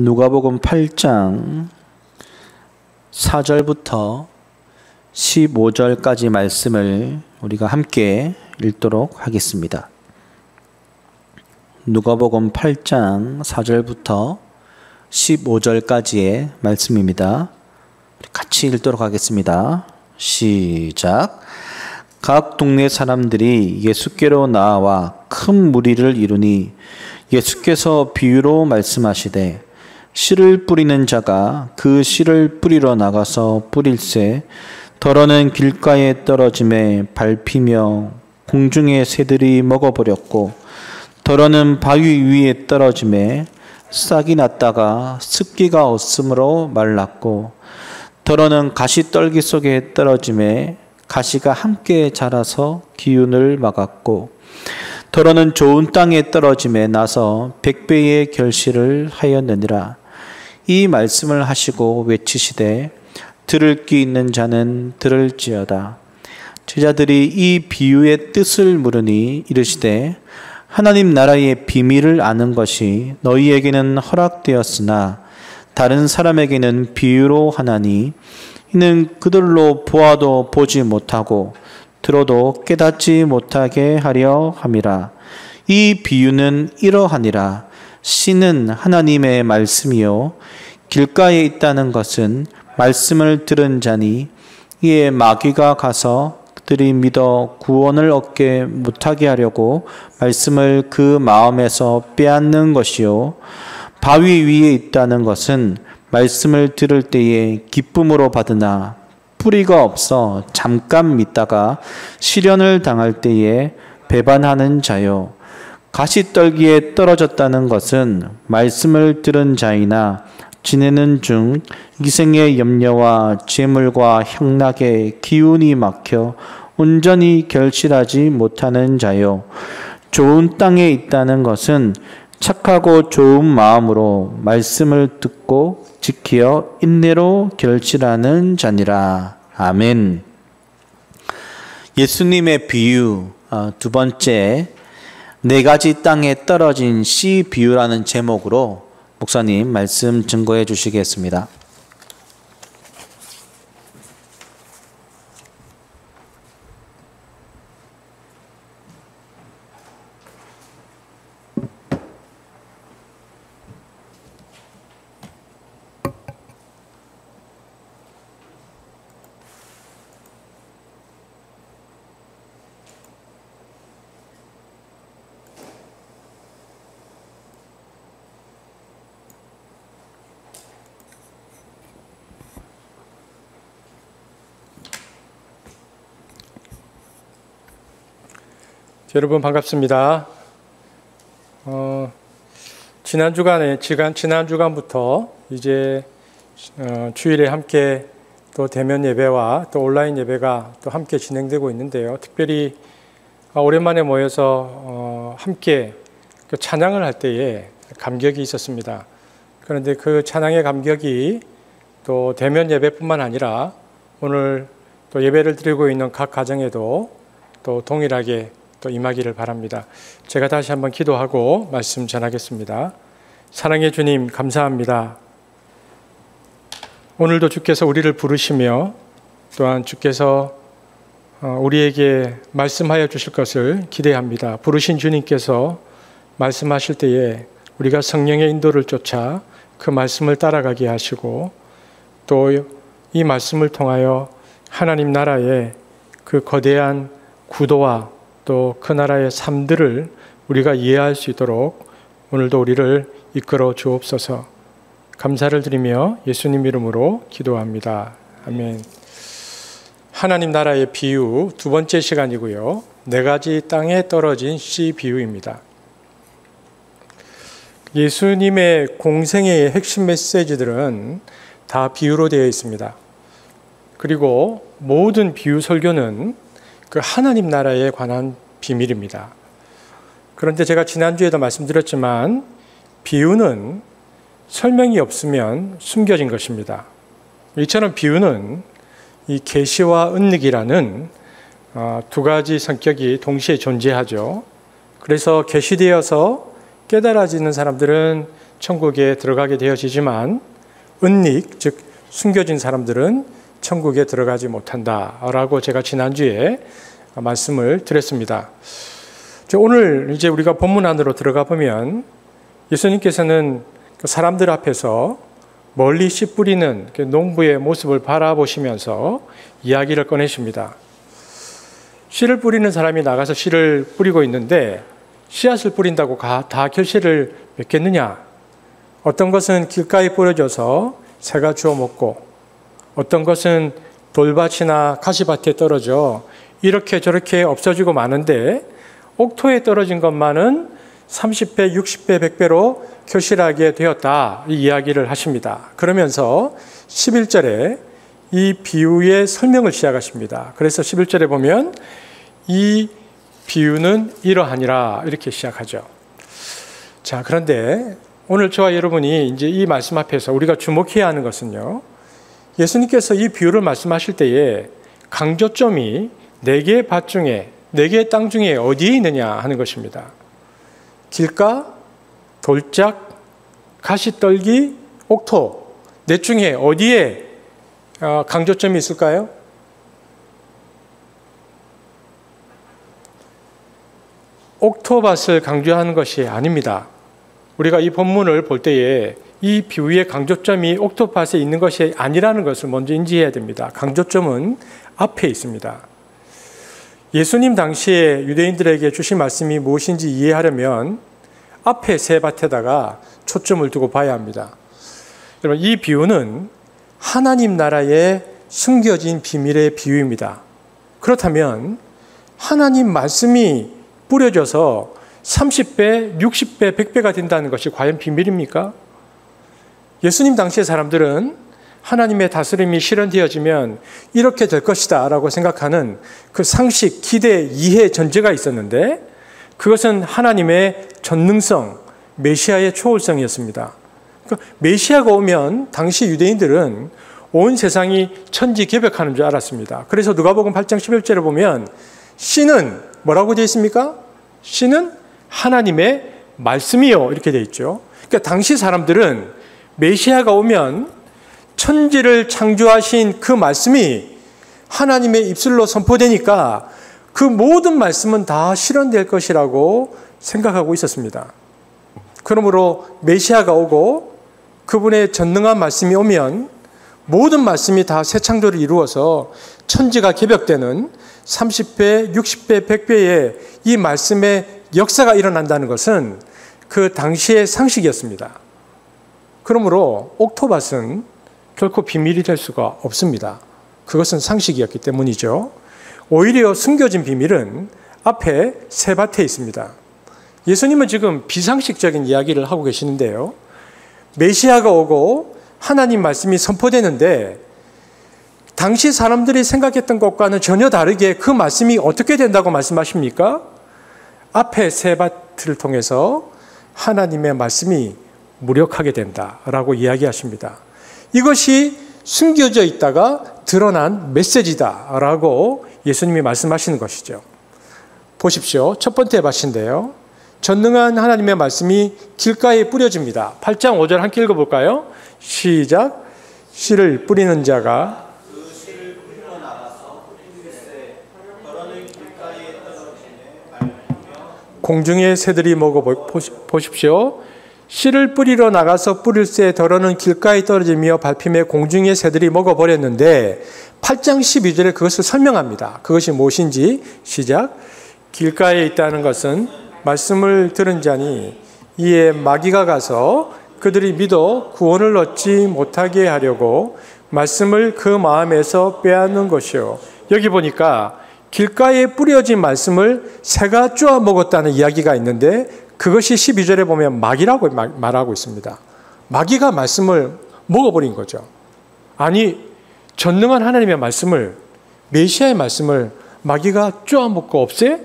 누가복음 8장 4절부터 15절까지 말씀을 우리가 함께 읽도록 하겠습니다. 누가복음 8장 4절부터 15절까지의 말씀입니다. 같이 읽도록 하겠습니다. 시작. 각 동네 사람들이 예수께로 나와 큰 무리를 이루니 예수께서 비유로 말씀하시되 씨를 뿌리는 자가 그 씨를 뿌리러 나가서 뿌릴새 더러는 길가에 떨어짐에 밟히며 공중의 새들이 먹어버렸고 더러는 바위 위에 떨어짐에 싹이 났다가 습기가 없으므로 말랐고 더러는 가시 떨기 속에 떨어짐에 가시가 함께 자라서 기운을 막았고 더러는 좋은 땅에 떨어짐에 나서 백배의 결실을 하였느니라 이 말씀을 하시고 외치시되 들을 귀 있는 자는 들을지어다 제자들이 이 비유의 뜻을 물으니 이르시되 하나님 나라의 비밀을 아는 것이 너희에게는 허락되었으나 다른 사람에게는 비유로 하나니 이는 그들로 보아도 보지 못하고 들어도 깨닫지 못하게 하려 함이라. 이 비유는 이러하니라. 씨는 하나님의 말씀이요. 길가에 있다는 것은 말씀을 들은 자니 이에 마귀가 가서 그들이 믿어 구원을 얻게 못하게 하려고 말씀을 그 마음에서 빼앗는 것이요. 바위 위에 있다는 것은 말씀을 들을 때에 기쁨으로 받으나 뿌리가 없어 잠깐 믿다가 시련을 당할 때에 배반하는 자요. 가시떨기에 떨어졌다는 것은 말씀을 들은 자이나 지내는 중 이생의 염려와 재물과 향락에 기운이 막혀 온전히 결실하지 못하는 자요. 좋은 땅에 있다는 것은 착하고 좋은 마음으로 말씀을 듣고 지키어 인내로 결실하는 자니라. 아멘. 예수님의 비유 어, 두 번째 네 가지 땅에 떨어진 씨 비유라는 제목으로 목사님 말씀 증거해 주시겠습니다. 여러분 반갑습니다. 어, 지난 주간에 지난 지난 주간부터 이제 어, 주일에 함께 또 대면 예배와 또 온라인 예배가 또 함께 진행되고 있는데요. 특별히 어, 오랜만에 모여서 어, 함께 그 찬양을 할 때에 감격이 있었습니다. 그런데 그 찬양의 감격이 또 대면 예배뿐만 아니라 오늘 또 예배를 드리고 있는 각 가정에도 또 동일하게 또 임하기를 바랍니다. 제가 다시 한번 기도하고 말씀 전하겠습니다. 사랑의 주님, 감사합니다. 오늘도 주께서 우리를 부르시며 또한 주께서 어, 우리에게 말씀하여 주실 것을 기대합니다. 부르신 주님께서 말씀하실 때에 우리가 성령의 인도를 쫓아 그 말씀을 따라가게 하시고 또 이 말씀을 통하여 하나님 나라의 그 거대한 구도와 또 그 나라의 삶들을 우리가 이해할 수 있도록 오늘도 우리를 이끌어 주옵소서. 감사를 드리며 예수님 이름으로 기도합니다. 아멘. 하나님 나라의 비유 두 번째 시간이고요. 네 가지 땅에 떨어진 씨 비유입니다. 예수님의 공생의 핵심 메시지들은 다 비유로 되어 있습니다. 그리고 모든 비유 설교는 그 하나님 나라에 관한 비밀입니다. 그런데 제가 지난주에도 말씀드렸지만 비유는 설명이 없으면 숨겨진 것입니다. 이처럼 비유는 이 계시와 은닉이라는 어, 두 가지 성격이 동시에 존재하죠. 그래서 계시되어서 깨달아지는 사람들은 천국에 들어가게 되어지지만 은닉, 즉 숨겨진 사람들은 천국에 들어가지 못한다라고 제가 지난주에 말씀을 드렸습니다. 오늘 이제 우리가 본문 안으로 들어가 보면 예수님께서는 그 사람들 앞에서 멀리 씨 뿌리는 그 농부의 모습을 바라보시면서 이야기를 꺼내십니다. 씨를 뿌리는 사람이 나가서 씨를 뿌리고 있는데 씨앗을 뿌린다고 다 결실을 맺겠느냐? 어떤 것은 길가에 뿌려져서 새가 주워 먹고 어떤 것은 돌밭이나 가시밭에 떨어져 이렇게 저렇게 없어지고 마는데 옥토에 떨어진 것만은 30배, 60배, 100배로 결실하게 되었다. 이 이야기를 하십니다. 그러면서 11절에 이 비유의 설명을 시작하십니다. 그래서 11절에 보면 이 비유는 이러하니라 이렇게 시작하죠. 자, 그런데 오늘 저와 여러분이 이제 이 말씀 앞에서 우리가 주목해야 하는 것은요. 예수님께서 이 비유를 말씀하실 때에 강조점이 네 개의 밭 중에 네 개의 땅 중에 어디에 있느냐 하는 것입니다. 길가, 돌짝, 가시떨기, 옥토 넷 중에 어디에 어, 강조점이 있을까요? 옥토밭을 강조하는 것이 아닙니다. 우리가 이 본문을 볼 때에 이 비유의 강조점이 옥토밭에 있는 것이 아니라는 것을 먼저 인지해야 됩니다. 강조점은 앞에 있습니다. 예수님 당시에 유대인들에게 주신 말씀이 무엇인지 이해하려면 앞에 세 밭에다가 초점을 두고 봐야 합니다. 여러분, 이 비유는 하나님 나라의 숨겨진 비밀의 비유입니다. 그렇다면 하나님 말씀이 뿌려져서 30배, 60배, 100배가 된다는 것이 과연 비밀입니까? 예수님 당시의 사람들은 하나님의 다스림이 실현되어지면 이렇게 될 것이다 라고 생각하는 그 상식, 기대, 이해, 전제가 있었는데 그것은 하나님의 전능성, 메시아의 초월성이었습니다. 그러니까 메시아가 오면 당시 유대인들은 온 세상이 천지 개벽하는 줄 알았습니다. 그래서 누가복음 8장 11절에 보면 씨는 뭐라고 되어 있습니까? 씨는 하나님의 말씀이요 이렇게 되어 있죠. 그러니까 당시 사람들은 메시아가 오면 천지를 창조하신 그 말씀이 하나님의 입술로 선포되니까 그 모든 말씀은 다 실현될 것이라고 생각하고 있었습니다. 그러므로 메시아가 오고 그분의 전능한 말씀이 오면 모든 말씀이 다 새 창조를 이루어서 천지가 개벽되는 30배, 60배, 100배의 이 말씀의 역사가 일어난다는 것은 그 당시의 상식이었습니다. 그러므로 옥토밭은 결코 비밀이 될 수가 없습니다. 그것은 상식이었기 때문이죠. 오히려 숨겨진 비밀은 앞에 세 밭에 있습니다. 예수님은 지금 비상식적인 이야기를 하고 계시는데요. 메시아가 오고 하나님 말씀이 선포되는데 당시 사람들이 생각했던 것과는 전혀 다르게 그 말씀이 어떻게 된다고 말씀하십니까? 앞에 세 밭을 통해서 하나님의 말씀이 무력하게 된다라고 이야기하십니다. 이것이 숨겨져 있다가 드러난 메시지다라고 예수님이 말씀하시는 것이죠. 보십시오. 첫 번째 밭인데요. 전능한 하나님의 말씀이 길가에 뿌려집니다. 8장 5절 함께 읽어볼까요? 시작. 씨를 뿌리는 자가 공중의 새들이 먹어 보십시오. 씨를 뿌리러 나가서 뿌릴새 더러는 길가에 떨어지며 밟힘에 공중의 새들이 먹어버렸는데 8장 12절에 그것을 설명합니다. 그것이 무엇인지 시작. 길가에 있다는 것은 말씀을 들은 자니 이에 마귀가 가서 그들이 믿어 구원을 얻지 못하게 하려고 말씀을 그 마음에서 빼앗는 것이요. 여기 보니까 길가에 뿌려진 말씀을 새가 쪼아 먹었다는 이야기가 있는데 그것이 12절에 보면 마귀라고 말하고 있습니다. 마귀가 말씀을 먹어버린 거죠. 아니, 전능한 하나님의 말씀을, 메시아의 말씀을 마귀가 쪼아먹고 없애?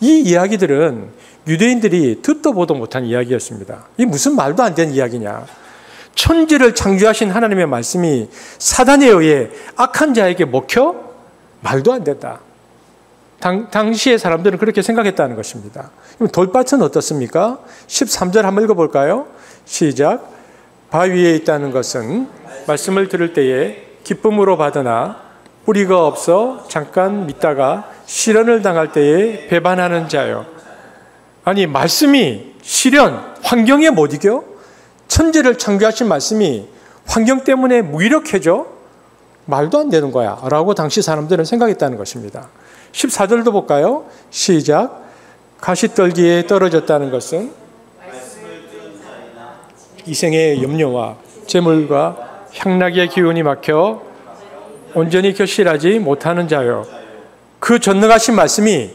이 이야기들은 유대인들이 듣도 보도 못한 이야기였습니다. 이 무슨 말도 안 되는 이야기냐. 천지를 창조하신 하나님의 말씀이 사단에 의해 악한 자에게 먹혀? 말도 안 된다. 당, 당시의 사람들은 그렇게 생각했다는 것입니다. 돌밭은 어떻습니까? 13절 한번 읽어볼까요? 시작. 바위에 있다는 것은 말씀을 들을 때에 기쁨으로 받으나 뿌리가 없어 잠깐 믿다가 시련을 당할 때에 배반하는 자요. 아니 말씀이 시련 환경에 못 이겨? 천지를 창조하신 말씀이 환경 때문에 무기력해져? 말도 안 되는 거야. 라고 당시 사람들은 생각했다는 것입니다. 14절도 볼까요? 시작. 가시떨기에 떨어졌다는 것은 이생의 염려와 재물과 향락의 기운이 막혀 온전히 결실하지 못하는 자요. 그 전능하신 말씀이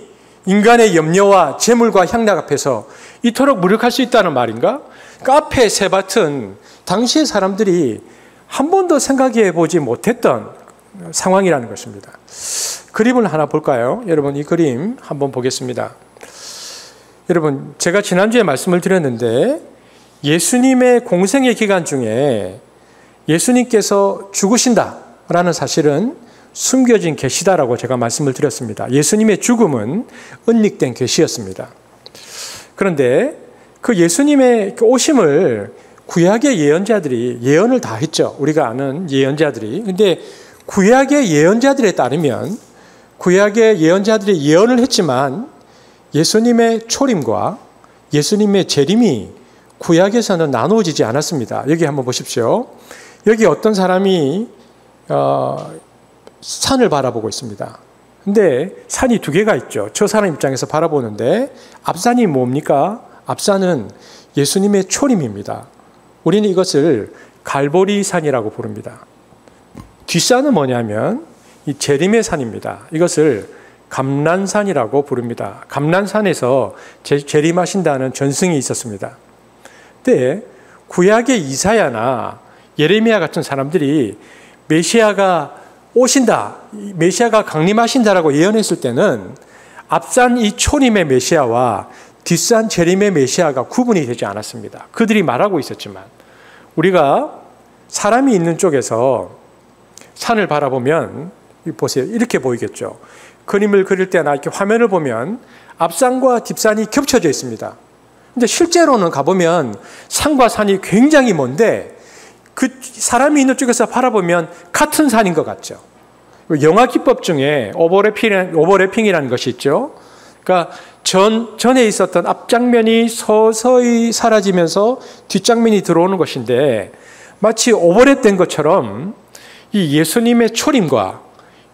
인간의 염려와 재물과 향락 앞에서 이토록 무력할 수 있다는 말인가? 카페 세밭은 당시의 사람들이 한 번도 생각해 보지 못했던 상황이라는 것입니다. 그림을 하나 볼까요? 여러분 이 그림 한번 보겠습니다. 여러분 제가 지난주에 말씀을 드렸는데 예수님의 공생의 기간 중에 예수님께서 죽으신다라는 사실은 숨겨진 계시다라고 제가 말씀을 드렸습니다. 예수님의 죽음은 은닉된 계시였습니다. 그런데 그 예수님의 그 오심을 구약의 예언자들이 예언을 다 했죠. 우리가 아는 예언자들이. 근데 구약의 예언자들에 따르면 구약의 예언자들이 예언을 했지만 예수님의 초림과 예수님의 재림이 구약에서는 나누어지지 않았습니다. 여기 한번 보십시오. 여기 어떤 사람이 어, 산을 바라보고 있습니다. 근데 산이 두 개가 있죠. 저 사람 입장에서 바라보는데 앞산이 뭡니까? 앞산은 예수님의 초림입니다. 우리는 이것을 갈보리 산이라고 부릅니다. 뒷산은 뭐냐면 이 재림의 산입니다. 이것을 감난산이라고 부릅니다. 감난산에서 재림하신다는 전승이 있었습니다. 때 구약의 이사야나 예레미야 같은 사람들이 메시아가 오신다, 메시아가 강림하신다라고 예언했을 때는 앞산 이 초림의 메시아와 뒷산 재림의 메시아가 구분이 되지 않았습니다. 그들이 말하고 있었지만 우리가 사람이 있는 쪽에서 산을 바라보면 보세요. 이렇게 보이겠죠. 그림을 그릴 때나 이렇게 화면을 보면 앞산과 뒷산이 겹쳐져 있습니다. 근데 실제로는 가보면 산과 산이 굉장히 먼데 그 사람이 있는 쪽에서 바라보면 같은 산인 것 같죠. 영화 기법 중에 오버래핑, 오버래핑이라는 것이 있죠. 그러니까 전, 전에 있었던 앞장면이 서서히 사라지면서 뒷장면이 들어오는 것인데 마치 오버랩된 것처럼 이 예수님의 초림과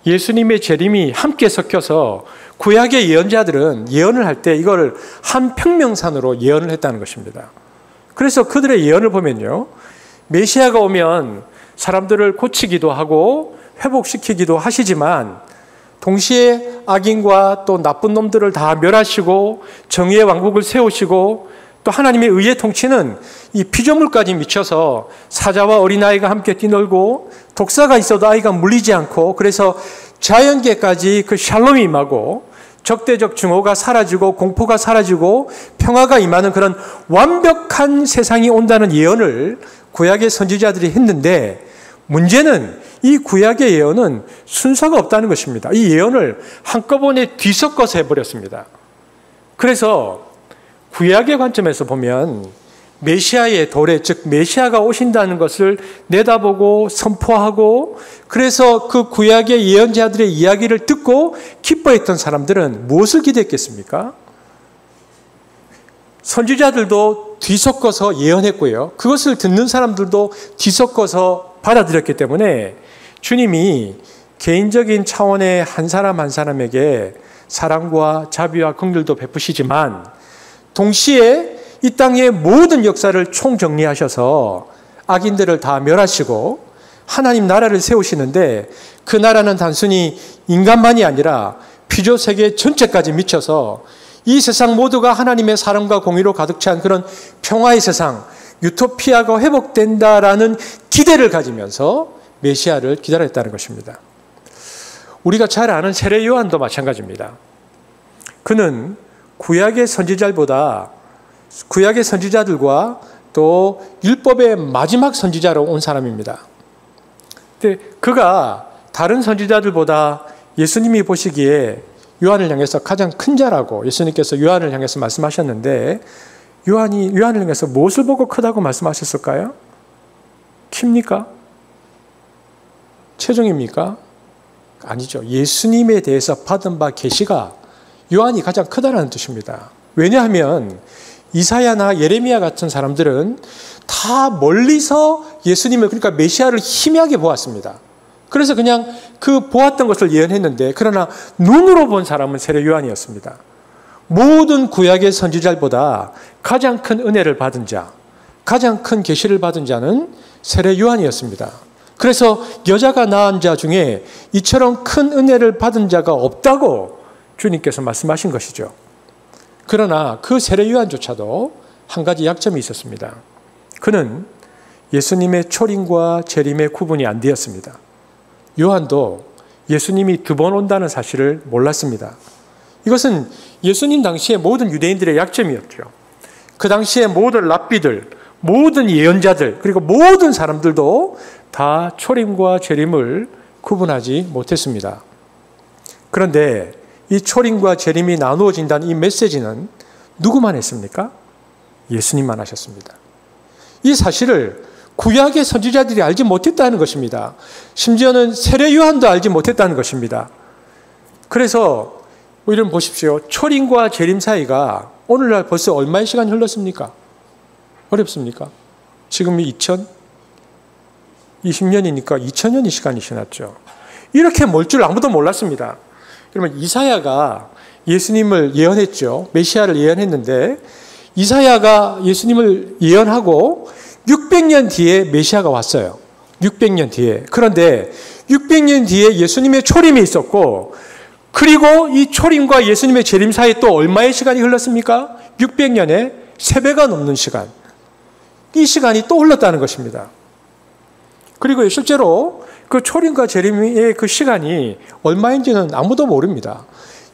예수님의 재림이 함께 섞여서 구약의 예언자들은 예언을 할 때 이걸 한 평명산으로 예언을 했다는 것입니다. 그래서 그들의 예언을 보면요. 메시아가 오면 사람들을 고치기도 하고 회복시키기도 하시지만 동시에 악인과 또 나쁜 놈들을 다 멸하시고 정의의 왕국을 세우시고 또 하나님의 의의 통치는 이 피조물까지 미쳐서 사자와 어린아이가 함께 뛰놀고 독사가 있어도 아이가 물리지 않고 그래서 자연계까지 그 샬롬이 임하고 적대적 증오가 사라지고 공포가 사라지고 평화가 임하는 그런 완벽한 세상이 온다는 예언을 구약의 선지자들이 했는데 문제는 이 구약의 예언은 순서가 없다는 것입니다. 이 예언을 한꺼번에 뒤섞어서 해버렸습니다. 그래서 구약의 관점에서 보면 메시아의 도래, 즉 메시아가 오신다는 것을 내다보고 선포하고 그래서 그 구약의 예언자들의 이야기를 듣고 기뻐했던 사람들은 무엇을 기대했겠습니까? 선지자들도 뒤섞어서 예언했고요. 그것을 듣는 사람들도 뒤섞어서 받아들였기 때문에 주님이 개인적인 차원의 한 사람 한 사람에게 사랑과 자비와 긍휼도 베푸시지만 동시에 이 땅의 모든 역사를 총정리하셔서 악인들을 다 멸하시고 하나님 나라를 세우시는데 그 나라는 단순히 인간만이 아니라 피조 세계 전체까지 미쳐서 이 세상 모두가 하나님의 사랑과 공의로 가득 찬 그런 평화의 세상, 유토피아가 회복된다라는 기대를 가지면서 메시아를 기다렸다는 것입니다. 우리가 잘 아는 세례 요한도 마찬가지입니다. 그는 구약의 선지자들보다 구약의 선지자들과 또 율법의 마지막 선지자로 온 사람입니다. 근데 그가 다른 선지자들보다 예수님이 보시기에 요한을 향해서 가장 큰 자라고 예수님께서 요한을 향해서 말씀하셨는데 요한이 요한을 통해서 무엇을 보고 크다고 말씀하셨을까요? 킵니까? 최종입니까? 아니죠. 예수님에 대해서 받은 바 계시가 요한이 가장 크다라는 뜻입니다. 왜냐하면 이사야나 예레미야 같은 사람들은 다 멀리서 예수님을 그러니까 메시아를 희미하게 보았습니다. 그래서 그냥 그 보았던 것을 예언했는데 그러나 눈으로 본 사람은 세례 요한이었습니다. 모든 구약의 선지자보다 가장 큰 은혜를 받은 자, 가장 큰 계시를 받은 자는 세례 요한이었습니다. 그래서 여자가 낳은 자 중에 이처럼 큰 은혜를 받은 자가 없다고 주님께서 말씀하신 것이죠. 그러나 그 세례 요한조차도 한 가지 약점이 있었습니다. 그는 예수님의 초림과 재림의 구분이 안 되었습니다. 요한도 예수님이 두 번 온다는 사실을 몰랐습니다. 이것은 예수님 당시의 모든 유대인들의 약점이었죠. 그 당시의 모든 랍비들, 모든 예언자들, 그리고 모든 사람들도 다 초림과 재림을 구분하지 못했습니다. 그런데 이 초림과 재림이 나누어진다는 이 메시지는 누구만 했습니까? 예수님만 하셨습니다. 이 사실을 구약의 선지자들이 알지 못했다는 것입니다. 심지어는 세례 요한도 알지 못했다는 것입니다. 그래서 이런 보십시오. 초림과 재림 사이가 오늘날 벌써 얼마의 시간이 흘렀습니까? 어렵습니까? 지금이 2020년이니까 2000년의 시간이 지났죠. 이렇게 멀 줄 아무도 몰랐습니다. 그러면 이사야가 예수님을 예언했죠. 메시아를 예언했는데 이사야가 예수님을 예언하고 600년 뒤에 메시아가 왔어요. 600년 뒤에. 그런데 600년 뒤에 예수님의 초림이 있었고 그리고 이 초림과 예수님의 재림 사이에 또 얼마의 시간이 흘렀습니까? 600년의 3배가 넘는 시간. 이 시간이 또 흘렀다는 것입니다. 그리고 실제로 그 초림과 재림의 그 시간이 얼마인지는 아무도 모릅니다.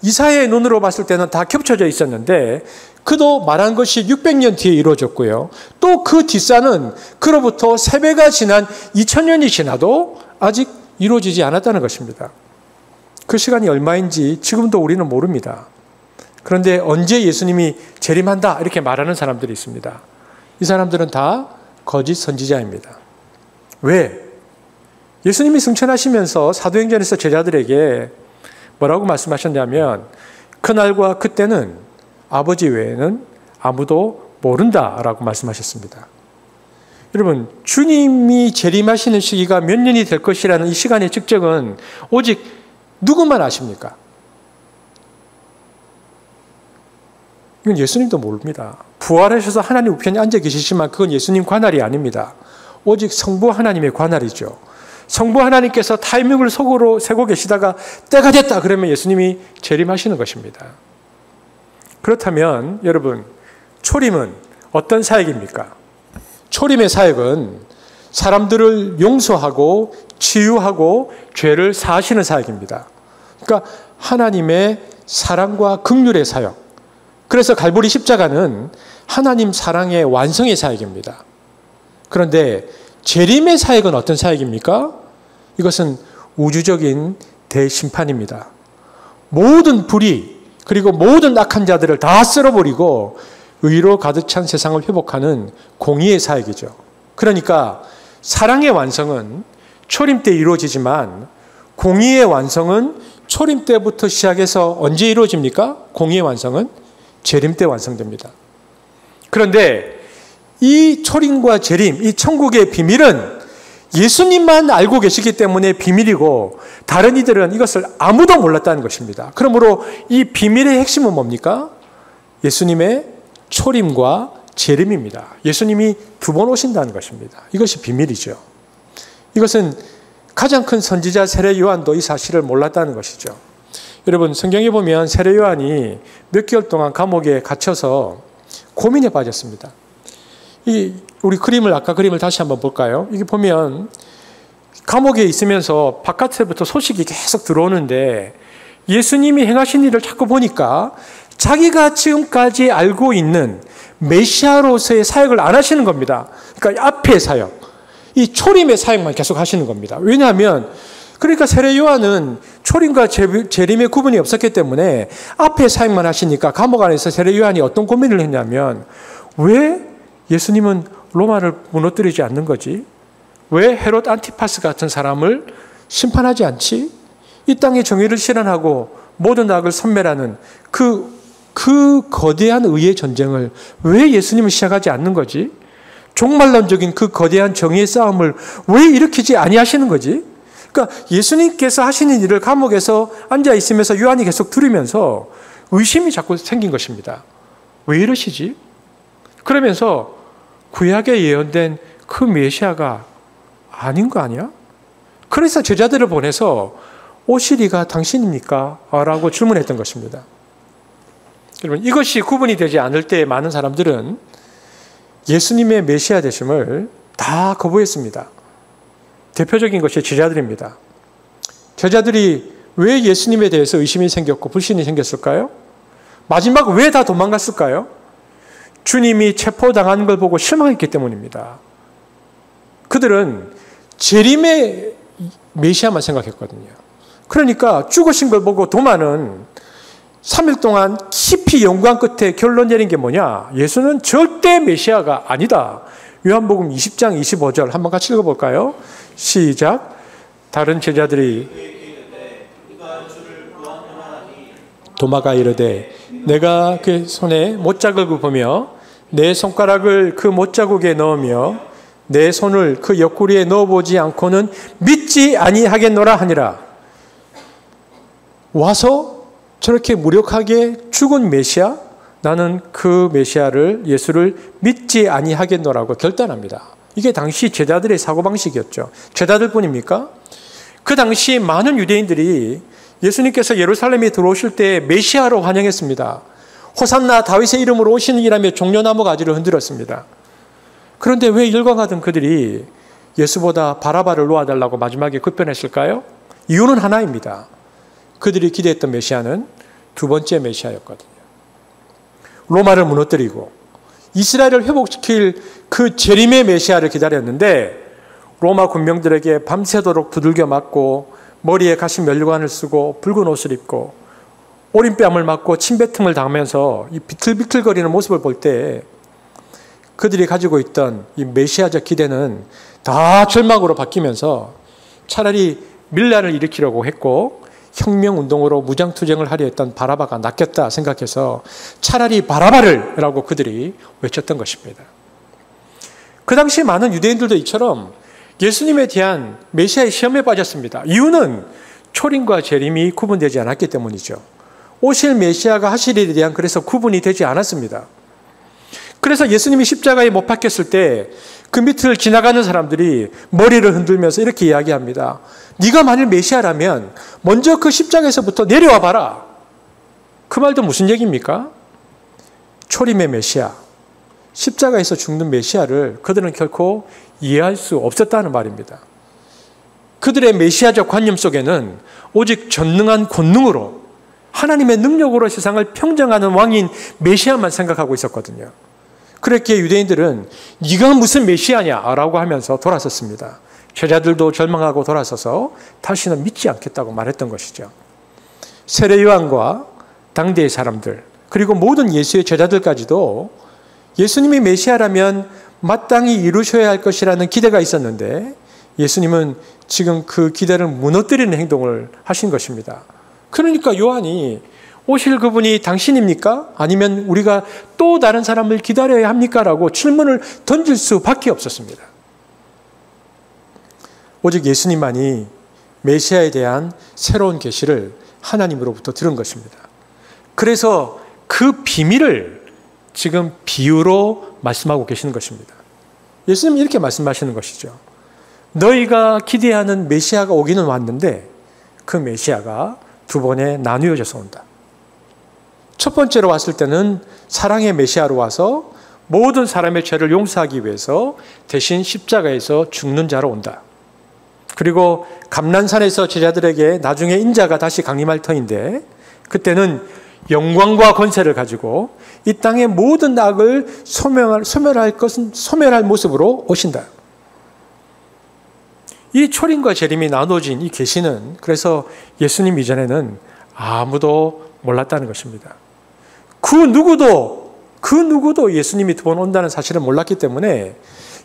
이사의 눈으로 봤을 때는 다 겹쳐져 있었는데 그도 말한 것이 600년 뒤에 이루어졌고요. 또 그 뒷산은 그로부터 세배가 지난 2000년이 지나도 아직 이루어지지 않았다는 것입니다. 그 시간이 얼마인지 지금도 우리는 모릅니다. 그런데 언제 예수님이 재림한다 이렇게 말하는 사람들이 있습니다. 이 사람들은 다 거짓 선지자입니다. 왜? 예수님이 승천하시면서 사도행전에서 제자들에게 뭐라고 말씀하셨냐면 그날과 그때는 아버지 외에는 아무도 모른다라고 말씀하셨습니다. 여러분, 주님이 재림하시는 시기가 몇 년이 될 것이라는 이 시간의 측정은 오직 누구만 아십니까? 이건 예수님도 모릅니다. 부활하셔서 하나님 우편에 앉아 계시지만 그건 예수님 관할이 아닙니다. 오직 성부 하나님의 관할이죠. 성부 하나님께서 타이밍을 속으로 세고 계시다가 때가 됐다 그러면 예수님이 재림하시는 것입니다. 그렇다면 여러분 초림은 어떤 사역입니까? 초림의 사역은 사람들을 용서하고 치유하고 죄를 사하시는 사역입니다. 그러니까 하나님의 사랑과 극률의 사역. 그래서 갈보리 십자가는 하나님 사랑의 완성의 사역입니다. 그런데 재림의 사역은 어떤 사역입니까? 이것은 우주적인 대심판입니다. 모든 불이 그리고 모든 악한 자들을 다 쓸어버리고 의로 가득 찬 세상을 회복하는 공의의 사역이죠. 그러니까 사랑의 완성은 초림 때 이루어지지만 공의의 완성은 초림 때부터 시작해서 언제 이루어집니까? 공의의 완성은 재림 때 완성됩니다. 그런데 이 초림과 재림, 이 천국의 비밀은 예수님만 알고 계시기 때문에 비밀이고 다른 이들은 이것을 아무도 몰랐다는 것입니다. 그러므로 이 비밀의 핵심은 뭡니까? 예수님의 초림과 재림입니다. 예수님이 두 번 오신다는 것입니다. 이것이 비밀이죠. 이것은 가장 큰 선지자 세례 요한도 이 사실을 몰랐다는 것이죠. 여러분 성경에 보면 세례 요한이 몇 개월 동안 감옥에 갇혀서 고민에 빠졌습니다. 이 우리 그림을 아까 그림을 다시 한번 볼까요? 이게 보면 감옥에 있으면서 바깥에부터 소식이 계속 들어오는데 예수님이 행하신 일을 자꾸 보니까 자기가 지금까지 알고 있는 메시아로서의 사역을 안 하시는 겁니다. 그러니까 앞의 사역, 이 초림의 사역만 계속 하시는 겁니다. 왜냐하면 그러니까 세례 요한은 초림과 재림의 구분이 없었기 때문에 앞에 사역만 하시니까 감옥 안에서 세례 요한이 어떤 고민을 했냐면 왜 예수님은 로마를 무너뜨리지 않는 거지? 왜 헤롯 안티파스 같은 사람을 심판하지 않지? 이 땅의 정의를 실현하고 모든 악을 선멸하는 그, 그 거대한 의의 전쟁을 왜 예수님은 시작하지 않는 거지? 종말론적인 그 거대한 정의의 싸움을 왜 일으키지 아니하시는 거지? 그러니까 예수님께서 하시는 일을 감옥에서 앉아 있으면서 요한이 계속 들으면서 의심이 자꾸 생긴 것입니다. 왜 이러시지? 그러면서 구약에 예언된 그 메시아가 아닌 거 아니야? 그래서 제자들을 보내서 오시리가 당신입니까? 라고 질문했던 것입니다. 여러분, 이것이 구분이 되지 않을 때 많은 사람들은 예수님의 메시아 되심을 다 거부했습니다. 대표적인 것이 제자들입니다. 제자들이 왜 예수님에 대해서 의심이 생겼고 불신이 생겼을까요? 마지막 왜 다 도망갔을까요? 주님이 체포당하는 걸 보고 실망했기 때문입니다. 그들은 재림의 메시아만 생각했거든요. 그러니까 죽으신 걸 보고 도마는 3일 동안 깊이 연구한 끝에 결론 내린 게 뭐냐? 예수는 절대 메시아가 아니다. 요한복음 20장 25절 한번 같이 읽어볼까요? 시작. 다른 제자들이 도마가 이르되 내가 그 손에 못자국을 보며 내 손가락을 그 못자국에 넣으며 내 손을 그 옆구리에 넣어보지 않고는 믿지 아니하겠노라 하니라. 와서 저렇게 무력하게 죽은 메시아 나는 그 메시아를 예수를 믿지 아니하겠노라고 결단합니다. 이게 당시 제자들의 사고방식이었죠. 제자들 뿐입니까? 그 당시 많은 유대인들이 예수님께서 예루살렘에 들어오실 때 메시아로 환영했습니다. 호산나 다윗의 이름으로 오시는 이라며 종려나무 가지를 흔들었습니다. 그런데 왜 일광하던 그들이 예수보다 바라바를 놓아달라고 마지막에 급변했을까요? 이유는 하나입니다. 그들이 기대했던 메시아는 두 번째 메시아였거든요. 로마를 무너뜨리고 이스라엘을 회복시킬 그 재림의 메시아를 기다렸는데 로마 군병들에게 밤새도록 두들겨 맞고 머리에 가시 멸관을 쓰고 붉은 옷을 입고 오린뺨을 맞고 침뱉음을 당하면서 이 비틀비틀거리는 모습을 볼 때 그들이 가지고 있던 이 메시아적 기대는 다 절망으로 바뀌면서 차라리 밀란을 일으키려고 했고 혁명 운동으로 무장 투쟁을 하려 했던 바라바가 낫겠다 생각해서 차라리 바라바를 라고 그들이 외쳤던 것입니다. 그 당시 많은 유대인들도 이처럼 예수님에 대한 메시아의 시험에 빠졌습니다. 이유는 초림과 재림이 구분되지 않았기 때문이죠. 오실 메시아가 하실 일에 대한 그래서 구분이 되지 않았습니다. 그래서 예수님이 십자가에 못 박혔을 때 그 밑을 지나가는 사람들이 머리를 흔들면서 이렇게 이야기합니다. 네가 만일 메시아라면 먼저 그 십자가에서부터 내려와 봐라. 그 말도 무슨 얘기입니까? 초림의 메시아, 십자가에서 죽는 메시아를 그들은 결코 이해할 수 없었다는 말입니다. 그들의 메시아적 관념 속에는 오직 전능한 권능으로 하나님의 능력으로 세상을 평정하는 왕인 메시아만 생각하고 있었거든요. 그렇기에 유대인들은 네가 무슨 메시아냐라고 하면서 돌아섰습니다. 제자들도 절망하고 돌아서서 다시는 믿지 않겠다고 말했던 것이죠. 세례 요한과 당대의 사람들 그리고 모든 예수의 제자들까지도 예수님이 메시아라면 마땅히 이루셔야 할 것이라는 기대가 있었는데 예수님은 지금 그 기대를 무너뜨리는 행동을 하신 것입니다. 그러니까 요한이 오실 그분이 당신입니까? 아니면 우리가 또 다른 사람을 기다려야 합니까? 라고 질문을 던질 수밖에 없었습니다. 오직 예수님만이 메시아에 대한 새로운 계시를 하나님으로부터 들은 것입니다. 그래서 그 비밀을 지금 비유로 말씀하고 계시는 것입니다. 예수님 이렇게 말씀하시는 것이죠. 너희가 기대하는 메시아가 오기는 왔는데 그 메시아가 두 번에 나누어져서 온다. 첫 번째로 왔을 때는 사랑의 메시아로 와서 모든 사람의 죄를 용서하기 위해서 대신 십자가에서 죽는 자로 온다. 그리고 감난산에서 제자들에게 나중에 인자가 다시 강림할 터인데 그때는 영광과 권세를 가지고 이 땅의 모든 악을 소멸할, 소멸할 것은 소멸할 모습으로 오신다. 이 초림과 재림이 나눠진 이 계시는 그래서 예수님 이전에는 아무도 몰랐다는 것입니다. 그 누구도 그 누구도 예수님이 두 번 온다는 사실을 몰랐기 때문에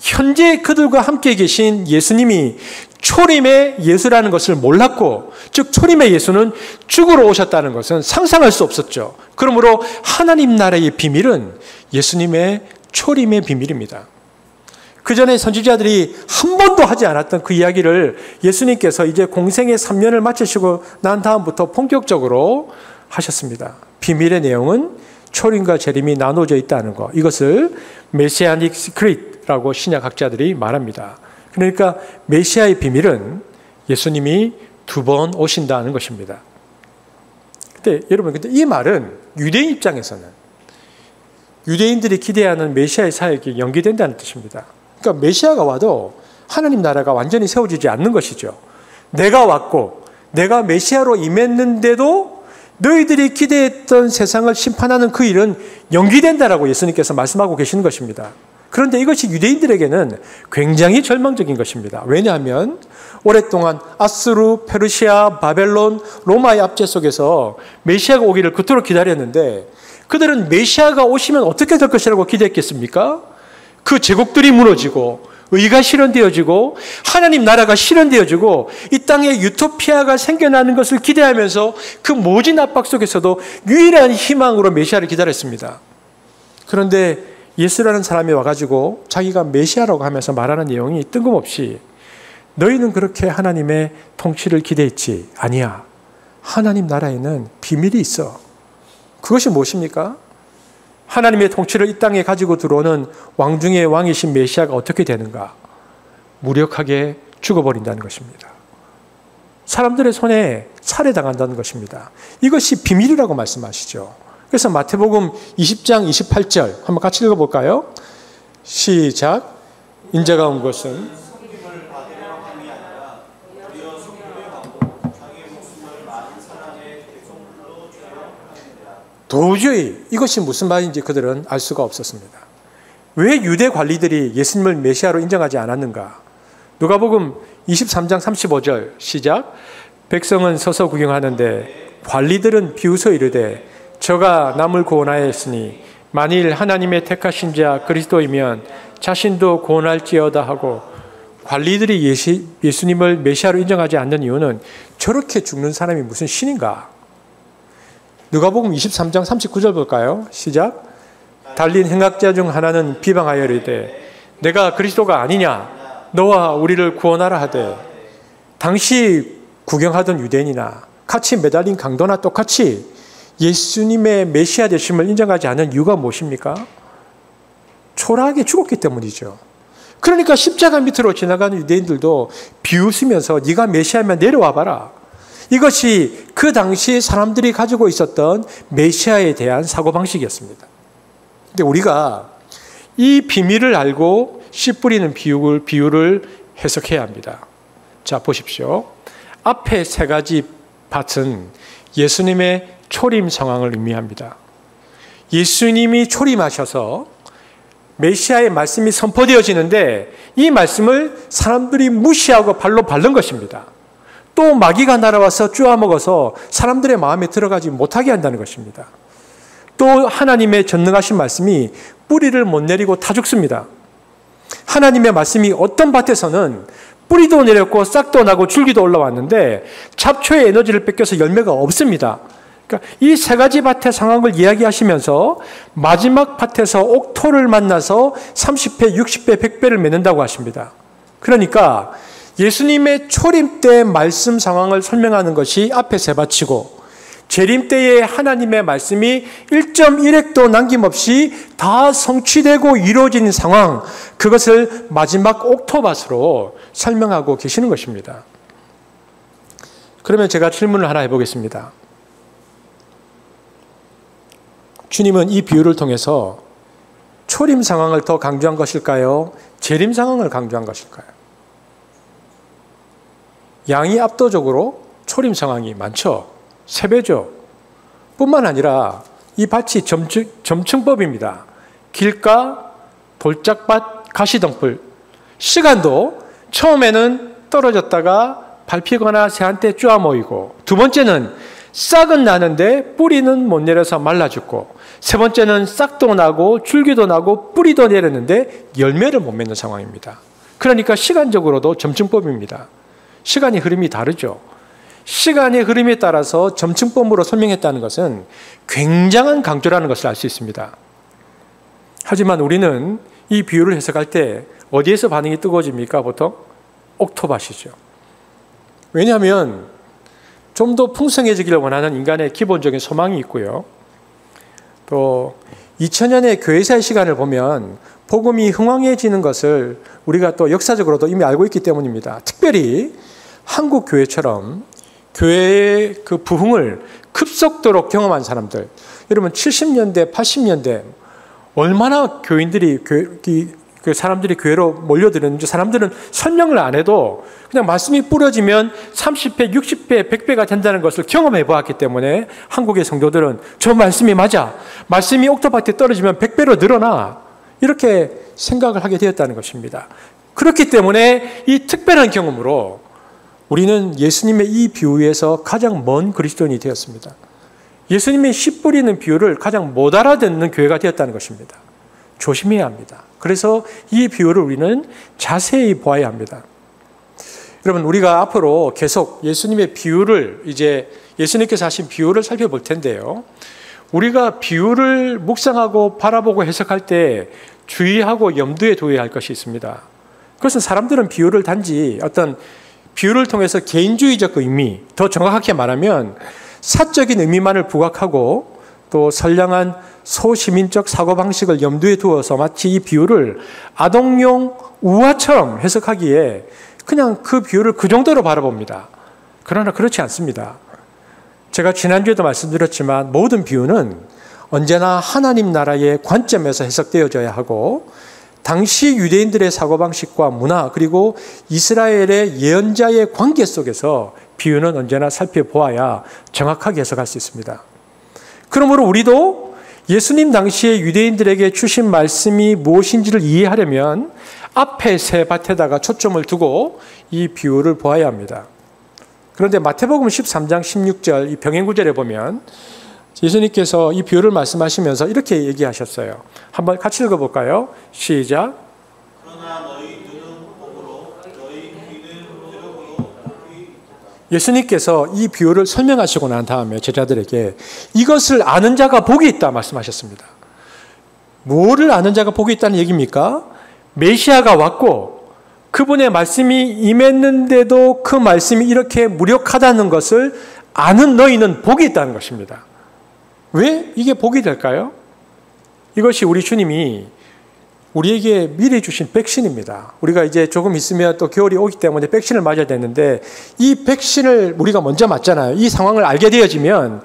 현재 그들과 함께 계신 예수님이 초림의 예수라는 것을 몰랐고, 즉, 초림의 예수는 죽으러 오셨다는 것은 상상할 수 없었죠. 그러므로 하나님 나라의 비밀은 예수님의 초림의 비밀입니다. 그 전에 선지자들이 한 번도 하지 않았던 그 이야기를 예수님께서 이제 공생의 3년을 마치시고 난 다음부터 본격적으로 하셨습니다. 비밀의 내용은 초림과 재림이 나눠져 있다는 것. 이것을 메시아닉 시크릿 라고 신약학자들이 말합니다. 그러니까 메시아의 비밀은 예수님이 두 번 오신다는 것입니다. 근데 여러분, 근데 이 말은 유대인 입장에서는 유대인들이 기대하는 메시아의 사역이 연기된다는 뜻입니다. 그러니까 메시아가 와도 하나님 나라가 완전히 세워지지 않는 것이죠. 내가 왔고 내가 메시아로 임했는데도 너희들이 기대했던 세상을 심판하는 그 일은 연기된다라고 예수님께서 말씀하고 계시는 것입니다. 그런데 이것이 유대인들에게는 굉장히 절망적인 것입니다. 왜냐하면 오랫동안 아스루, 페르시아, 바벨론, 로마의 압제 속에서 메시아가 오기를 그토록 기다렸는데 그들은 메시아가 오시면 어떻게 될 것이라고 기대했겠습니까? 그 제국들이 무너지고 의가 실현되어지고 하나님 나라가 실현되어지고 이 땅에 유토피아가 생겨나는 것을 기대하면서 그 모진 압박 속에서도 유일한 희망으로 메시아를 기다렸습니다. 그런데 예수라는 사람이 와가지고 자기가 메시아라고 하면서 말하는 내용이 뜬금없이 너희는 그렇게 하나님의 통치를 기대했지. 아니야. 하나님 나라에는 비밀이 있어. 그것이 무엇입니까? 하나님의 통치를 이 땅에 가지고 들어오는 왕 중의 왕이신 메시아가 어떻게 되는가? 무력하게 죽어버린다는 것입니다. 사람들의 손에 살해당한다는 것입니다. 이것이 비밀이라고 말씀하시죠. 그래서 마태복음 20장 28절 한번 같이 읽어볼까요? 시작. 인자가 온 것은 도저히 이것이 무슨 말인지 그들은 알 수가 없었습니다. 왜 유대 관리들이 예수님을 메시아로 인정하지 않았는가? 누가복음 23장 35절 시작. 백성은 서서 구경하는데 관리들은 비웃어 이르되 저가 남을 구원하였으니 만일 하나님의 택하신 자 그리스도이면 자신도 구원할지어다 하고 관리들이 예시, 예수님을 메시아로 인정하지 않는 이유는 저렇게 죽는 사람이 무슨 신인가? 누가복음 23장 39절 볼까요? 시작. 달린 행악자 중 하나는 비방하여 이르되 내가 그리스도가 아니냐 너와 우리를 구원하라 하되 당시 구경하던 유대인이나 같이 매달린 강도나 똑같이 예수님의 메시아 되심을 인정하지 않은 이유가 무엇입니까? 초라하게 죽었기 때문이죠. 그러니까 십자가 밑으로 지나가는 유대인들도 비웃으면서 네가 메시아면 내려와 봐라. 이것이 그 당시 사람들이 가지고 있었던 메시아에 대한 사고방식이었습니다. 근데 우리가 이 비밀을 알고 씨 뿌리는 비유를, 비유를 해석해야 합니다. 자, 보십시오. 앞에 세 가지 밭은 예수님의 초림 상황을 의미합니다. 예수님이 초림하셔서 메시아의 말씀이 선포되어지는데 이 말씀을 사람들이 무시하고 발로 밟는 것입니다. 또 마귀가 날아와서 쪼아먹어서 사람들의 마음에 들어가지 못하게 한다는 것입니다. 또 하나님의 전능하신 말씀이 뿌리를 못 내리고 타 죽습니다. 하나님의 말씀이 어떤 밭에서는 뿌리도 내렸고 싹도 나고 줄기도 올라왔는데 잡초의 에너지를 뺏겨서 열매가 없습니다. 그러니까 이 세 가지 밭의 상황을 이야기하시면서 마지막 밭에서 옥토를 만나서 30배, 60배, 100배를 맺는다고 하십니다. 그러니까 예수님의 초림 때 말씀 상황을 설명하는 것이 앞에 세 바치고 재림 때의 하나님의 말씀이 1.1획도 남김없이 다 성취되고 이루어진 상황, 그것을 마지막 옥토밭으로 설명하고 계시는 것입니다. 그러면 제가 질문을 하나 해보겠습니다. 주님은 이 비유를 통해서 초림 상황을 더 강조한 것일까요? 재림 상황을 강조한 것일까요? 양이 압도적으로 초림 상황이 많죠. 세배죠. 뿐만 아니라 이 밭이 점층, 점층법입니다. 길가, 돌짝밭, 가시덩불. 시간도 처음에는 떨어졌다가 밟히거나 새한테 쪼아 모이고 두 번째는 싹은 나는데 뿌리는 못 내려서 말라 죽고 세 번째는 싹도 나고 줄기도 나고 뿌리도 내렸는데 열매를 못 맺는 상황입니다. 그러니까 시간적으로도 점증법입니다. 시간의 흐름이 다르죠. 시간의 흐름에 따라서 점층법으로 설명했다는 것은 굉장한 강조라는 것을 알 수 있습니다. 하지만 우리는 이 비유를 해석할 때 어디에서 반응이 뜨거워집니까? 보통 옥토밭이죠. 왜냐하면 좀 더 풍성해지기를 원하는 인간의 기본적인 소망이 있고요. 또 2000년의 교회사의 시간을 보면 복음이 흥황해지는 것을 우리가 또 역사적으로도 이미 알고 있기 때문입니다. 특별히 한국 교회처럼 교회의 그 부흥을 급속도로 경험한 사람들. 여러분 70년대, 80년대 얼마나 교인들이 그 사람들이 교회로 몰려드는지 사람들은 설명을 안 해도 그냥 말씀이 뿌려지면 30배, 60배, 100배가 된다는 것을 경험해 보았기 때문에 한국의 성도들은 저 말씀이 맞아. 말씀이 옥토밭에 떨어지면 100배로 늘어나. 이렇게 생각을 하게 되었다는 것입니다. 그렇기 때문에 이 특별한 경험으로 우리는 예수님의 이 비유에서 가장 먼 그리스도인이 되었습니다. 예수님의 씨 뿌리는 비유를 가장 못 알아듣는 교회가 되었다는 것입니다. 조심해야 합니다. 그래서 이 비유를 우리는 자세히 보아야 합니다. 여러분, 우리가 앞으로 계속 예수님의 비유를 이제 예수님께서 하신 비유를 살펴볼 텐데요. 우리가 비유를 묵상하고 바라보고 해석할 때 주의하고 염두에 둬야 할 것이 있습니다. 그것은 사람들은 비유를 단지 어떤 비유를 통해서 개인주의적 의미, 더 정확하게 말하면 사적인 의미만을 부각하고 또 선량한 소시민적 사고방식을 염두에 두어서 마치 이 비유를 아동용 우화처럼 해석하기에 그냥 그 비유를 그 정도로 바라봅니다. 그러나 그렇지 않습니다. 제가 지난주에도 말씀드렸지만 모든 비유는 언제나 하나님 나라의 관점에서 해석되어져야 하고 당시 유대인들의 사고방식과 문화 그리고 이스라엘의 예언자의 관계 속에서 비유는 언제나 살펴보아야 정확하게 해석할 수 있습니다. 그러므로 우리도 예수님 당시에 유대인들에게 주신 말씀이 무엇인지를 이해하려면 앞에 세 밭에다가 초점을 두고 이 비유를 보아야 합니다. 그런데 마태복음 13장 16절 이 병행구절에 보면 예수님께서 이 비유를 말씀하시면서 이렇게 얘기하셨어요. 한번 같이 읽어볼까요? 시작. 예수님께서 이 비유를 설명하시고 난 다음에 제자들에게 이것을 아는 자가 복이 있다 말씀하셨습니다. 뭐를 아는 자가 복이 있다는 얘기입니까? 메시아가 왔고 그분의 말씀이 임했는데도 그 말씀이 이렇게 무력하다는 것을 아는 너희는 복이 있다는 것입니다. 왜 이게 복이 될까요? 이것이 우리 주님이 우리에게 미리 주신 백신입니다. 우리가 이제 조금 있으면 또 겨울이 오기 때문에 백신을 맞아야 되는데 이 백신을 우리가 먼저 맞잖아요. 이 상황을 알게 되어지면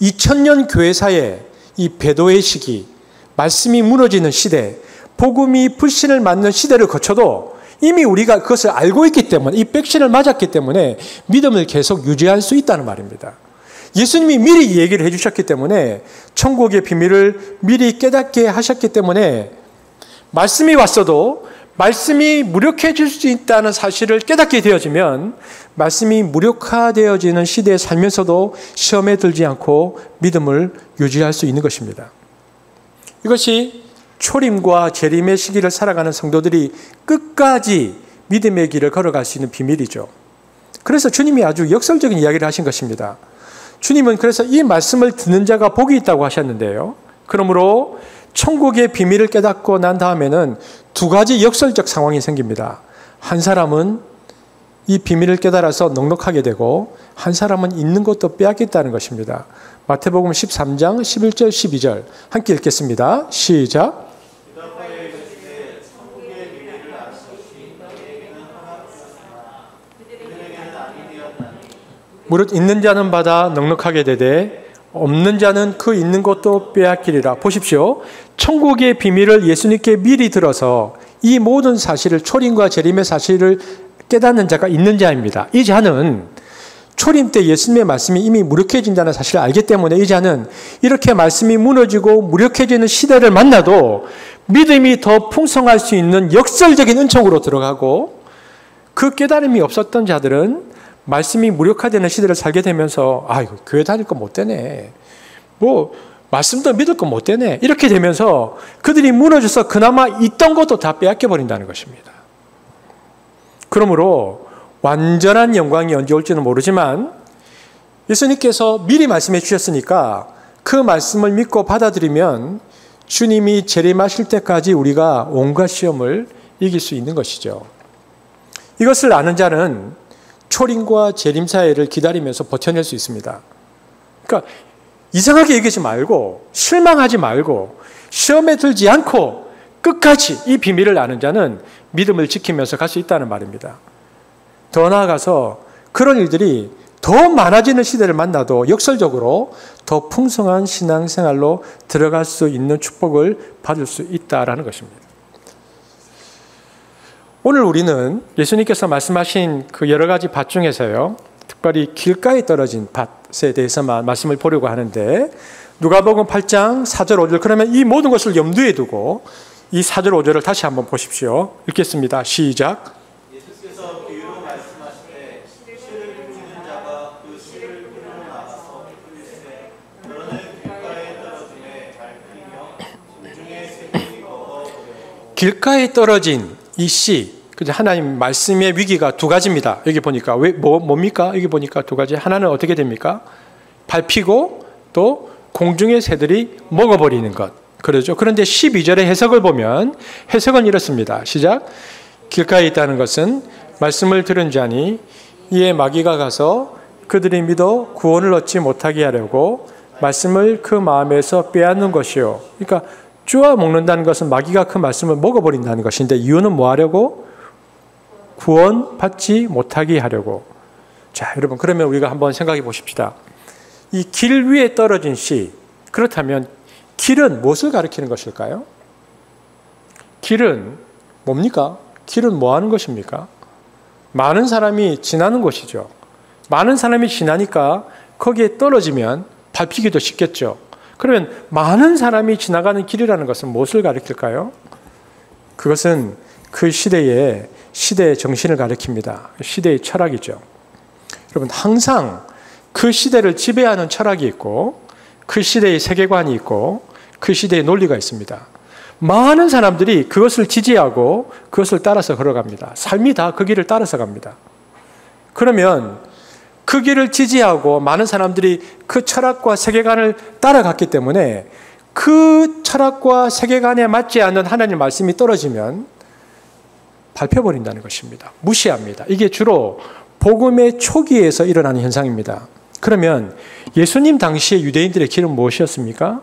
2000년 교회사의 이 배도의 시기, 말씀이 무너지는 시대, 복음이 불신을 맞는 시대를 거쳐도 이미 우리가 그것을 알고 있기 때문에 이 백신을 맞았기 때문에 믿음을 계속 유지할 수 있다는 말입니다. 예수님이 미리 이 얘기를 해주셨기 때문에 천국의 비밀을 미리 깨닫게 하셨기 때문에 말씀이 왔어도 말씀이 무력해질 수 있다는 사실을 깨닫게 되어지면 말씀이 무력화되어지는 시대에 살면서도 시험에 들지 않고 믿음을 유지할 수 있는 것입니다. 이것이 초림과 재림의 시기를 살아가는 성도들이 끝까지 믿음의 길을 걸어갈 수 있는 비밀이죠. 그래서 주님이 아주 역설적인 이야기를 하신 것입니다. 주님은 그래서 이 말씀을 듣는 자가 복이 있다고 하셨는데요. 그러므로 천국의 비밀을 깨닫고 난 다음에는 두 가지 역설적 상황이 생깁니다. 한 사람은 이 비밀을 깨달아서 넉넉하게 되고 한 사람은 있는 것도 빼앗겠다는 것입니다. 마태복음 13장 11절 12절 함께 읽겠습니다. 시작. 무릇 있는 자는 받아 넉넉하게 되되 없는 자는 그 있는 것도 빼앗기리라. 보십시오. 천국의 비밀을 예수님께 미리 들어서 이 모든 사실을 초림과 재림의 사실을 깨닫는 자가 있는 자입니다. 이 자는 초림 때 예수님의 말씀이 이미 무력해진다는 사실을 알기 때문에 이 자는 이렇게 말씀이 무너지고 무력해지는 시대를 만나도 믿음이 더 풍성할 수 있는 역설적인 은총으로 들어가고 그 깨달음이 없었던 자들은 말씀이 무력화되는 시대를 살게 되면서 아 이거 교회 다닐 거 못 되네. 뭐 말씀도 믿을 거 못 되네. 이렇게 되면서 그들이 무너져서 그나마 있던 것도 다 빼앗겨 버린다는 것입니다. 그러므로 완전한 영광이 언제 올지는 모르지만 예수님께서 미리 말씀해 주셨으니까 그 말씀을 믿고 받아들이면 주님이 재림하실 때까지 우리가 온갖 시험을 이길 수 있는 것이죠. 이것을 아는 자는 초림과 재림 사이를 기다리면서 버텨낼 수 있습니다. 그러니까 이상하게 얘기하지 말고 실망하지 말고 시험에 들지 않고 끝까지 이 비밀을 아는 자는 믿음을 지키면서 갈 수 있다는 말입니다. 더 나아가서 그런 일들이 더 많아지는 시대를 만나도 역설적으로 더 풍성한 신앙생활로 들어갈 수 있는 축복을 받을 수 있다라는 것입니다. 오늘 우리는 예수님께서 말씀하신 그 여러 가지 밭 중에서요, 특별히 길가에 떨어진 밭에 대해서만 말씀을 보려고 하는데, 누가복음 8장 4절 5절 그러면 이 모든 것을 염두에 두고 이 4절 5절을 다시 한번 보십시오. 읽겠습니다. 시작. 길가에 떨어진 이 씨, 하나님 말씀의 위기가 두 가지입니다. 여기 보니까 왜 뭐, 뭡니까? 여기 보니까 두 가지. 하나는 어떻게 됩니까? 밟히고 또 공중의 새들이 먹어버리는 것. 그러죠. 그런데 12절의 해석을 보면 해석은 이렇습니다. 시작. 길가에 있다는 것은 말씀을 들은 자니 이에 마귀가 가서 그들이 믿어 구원을 얻지 못하게 하려고 말씀을 그 마음에서 빼앗는 것이요. 그러니까 쪼아 먹는다는 것은 마귀가 그 말씀을 먹어버린다는 것인데 이유는 뭐 하려고? 구원 받지 못하게 하려고. 자, 여러분, 그러면 우리가 한번 생각해 보십시다. 이 길 위에 떨어진 씨, 그렇다면 길은 무엇을 가리키는 것일까요? 길은 뭡니까? 길은 뭐 하는 것입니까? 많은 사람이 지나는 곳이죠. 많은 사람이 지나니까 거기에 떨어지면 밟히기도 쉽겠죠. 그러면 많은 사람이 지나가는 길이라는 것은 무엇을 가리킬까요? 그것은 그 시대의 시대의 정신을 가리킵니다. 시대의 철학이죠. 여러분 항상 그 시대를 지배하는 철학이 있고 그 시대의 세계관이 있고 그 시대의 논리가 있습니다. 많은 사람들이 그것을 지지하고 그것을 따라서 걸어갑니다. 삶이 다 그 길을 따라서 갑니다. 그러면 그 길을 지지하고 많은 사람들이 그 철학과 세계관을 따라갔기 때문에 그 철학과 세계관에 맞지 않는 하나님 말씀이 떨어지면 밟혀버린다는 것입니다. 무시합니다. 이게 주로 복음의 초기에서 일어나는 현상입니다. 그러면 예수님 당시의 유대인들의 길은 무엇이었습니까?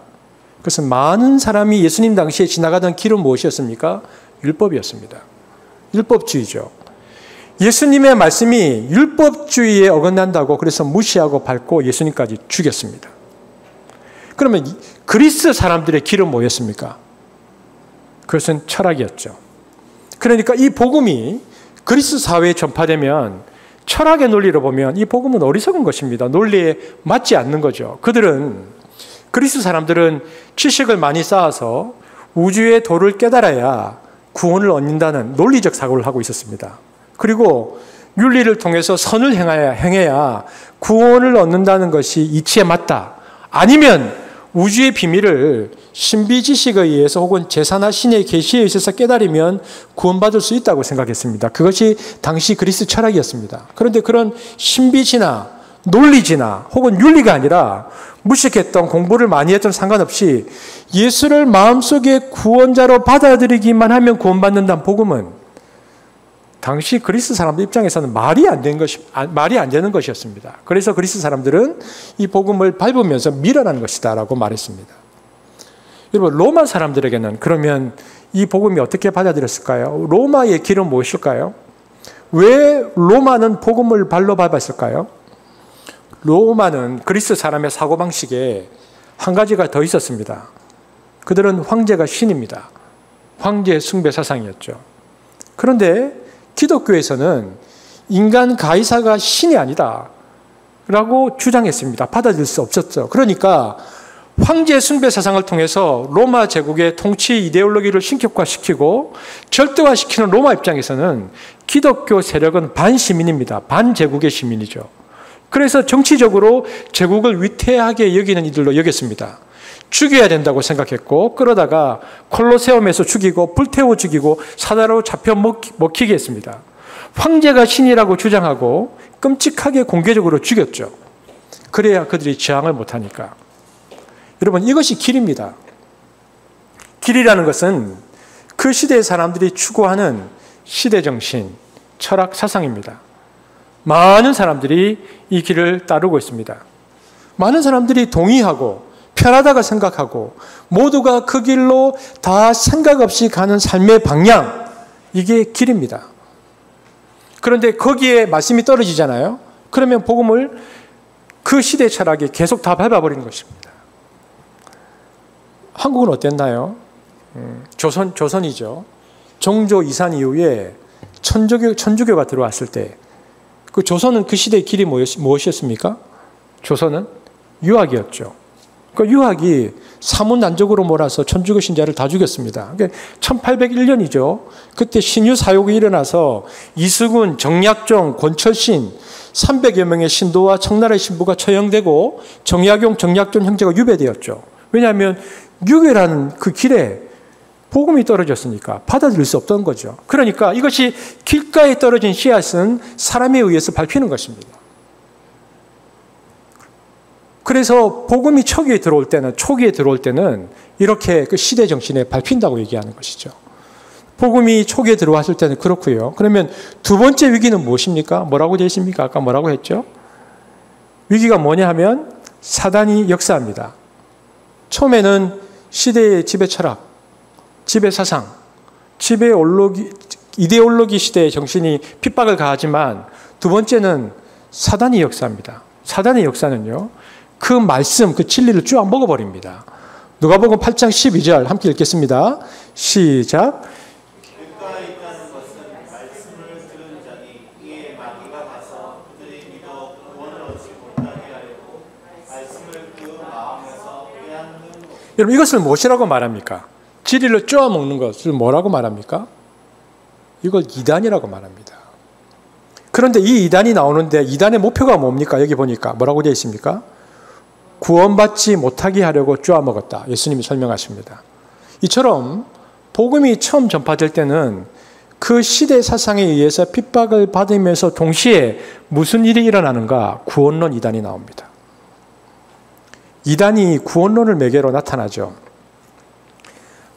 그것은 많은 사람이 예수님 당시에 지나가던 길은 무엇이었습니까? 율법이었습니다. 율법주의죠. 예수님의 말씀이 율법주의에 어긋난다고 그래서 무시하고 밟고 예수님까지 죽였습니다. 그러면 그리스 사람들의 길은 뭐였습니까? 그것은 철학이었죠. 그러니까 이 복음이 그리스 사회에 전파되면 철학의 논리로 보면 이 복음은 어리석은 것입니다. 논리에 맞지 않는 거죠. 그들은 그리스 사람들은 지식을 많이 쌓아서 우주의 도를 깨달아야 구원을 얻는다는 논리적 사고를 하고 있었습니다. 그리고 윤리를 통해서 선을 행해야, 행해야 구원을 얻는다는 것이 이치에 맞다. 아니면 우주의 비밀을 신비 지식에 의해서 혹은 제사나 신의 계시에 있어서 깨달으면 구원받을 수 있다고 생각했습니다. 그것이 당시 그리스 철학이었습니다. 그런데 그런 신비지나 논리지나 혹은 윤리가 아니라 무식했던 공부를 많이 했던 상관없이 예수를 마음속에 구원자로 받아들이기만 하면 구원받는다는 복음은 당시 그리스 사람들 입장에서는 말이 안 되는 것이 아, 말이 안 되는 것이었습니다. 그래서 그리스 사람들은 이 복음을 밟으면서 밀어난 것이다라고 말했습니다. 여러분 로마 사람들에게는 그러면 이 복음이 어떻게 받아들였을까요? 로마의 길은 무엇일까요? 왜 로마는 복음을 발로 밟았을까요? 로마는 그리스 사람의 사고 방식에 한 가지가 더 있었습니다. 그들은 황제가 신입니다. 황제 숭배 사상이었죠. 그런데 기독교에서는 인간 가이사가 신이 아니다. 라고 주장했습니다. 받아들일 수 없었죠. 그러니까 황제 숭배 사상을 통해서 로마 제국의 통치 이데올로기를 신격화시키고 절대화시키는 로마 입장에서는 기독교 세력은 반시민입니다. 반제국의 시민이죠. 그래서 정치적으로 제국을 위태하게 여기는 이들로 여겼습니다. 죽여야 된다고 생각했고 그러다가 콜로세움에서 죽이고 불태워 죽이고 사다로 잡혀 먹히, 게 했습니다. 황제가 신이라고 주장하고 끔찍하게 공개적으로 죽였죠. 그래야 그들이 저항을 못하니까. 여러분 이것이 길입니다. 길이라는 것은 그 시대의 사람들이 추구하는 시대 정신, 철학, 사상입니다. 많은 사람들이 이 길을 따르고 있습니다. 많은 사람들이 동의하고 편하다고 생각하고 모두가 그 길로 다 생각 없이 가는 삶의 방향, 이게 길입니다. 그런데 거기에 말씀이 떨어지잖아요. 그러면 복음을 그 시대 철학이 계속 다 밟아버리는 것입니다. 한국은 어땠나요? 음, 조선, 조선이죠. 정조 이산 이후에 천주교, 천주교가 들어왔을 때, 그 조선은 그 시대의 길이 무엇이었습니까? 조선은 유학이었죠. 그 유학이 사문난적으로 몰아서 천주교 신자를 다 죽였습니다. 1801년이죠. 그때 신유 사욕이 일어나서 이수근, 정약종, 권철신 300여 명의 신도와 청나라의 신부가 처형되고 정약용, 정약종 형제가 유배되었죠. 왜냐하면 유괴라는 그 길에 복음이 떨어졌으니까 받아들일 수 없던 거죠. 그러니까 이것이 길가에 떨어진 씨앗은 사람에 의해서 밟히는 것입니다. 그래서 복음이 초기에 들어올 때는 초기에 들어올 때는 이렇게 그 시대 정신에 밟힌다고 얘기하는 것이죠. 복음이 초기에 들어왔을 때는 그렇고요. 그러면 두 번째 위기는 무엇입니까? 뭐라고 되어 있습니까? 아까 뭐라고 했죠? 위기가 뭐냐 하면 사단이 역사합니다. 처음에는 시대의 지배 철학, 지배 사상, 지배 올로기, 이데올로기 시대의 정신이 핍박을 가하지만 두 번째는 사단이 역사합니다. 사단의 역사는요, 그 말씀, 그 진리를 쭉 먹어버립니다. 누가복음 8장 12절 함께 읽겠습니다. 시작. 여러분 이것을 무엇이라고 말합니까? 진리를 쪼아 먹는 것을 뭐라고 말합니까? 이걸 이단이라고 말합니다. 그런데 이 이단이 나오는데 이단의 목표가 뭡니까? 여기 보니까 뭐라고 되어 있습니까? 구원받지 못하게 하려고 쪼아 먹었다. 예수님이 설명하십니다. 이처럼 복음이 처음 전파될 때는 그 시대 사상에 의해서 핍박을 받으면서 동시에 무슨 일이 일어나는가? 구원론 이단이 나옵니다. 이단이 구원론을 매개로 나타나죠.